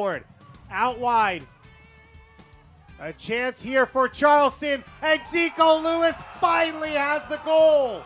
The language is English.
forward. Out wide. A chance here for Charleston, and Zico Lewis finally has the goal.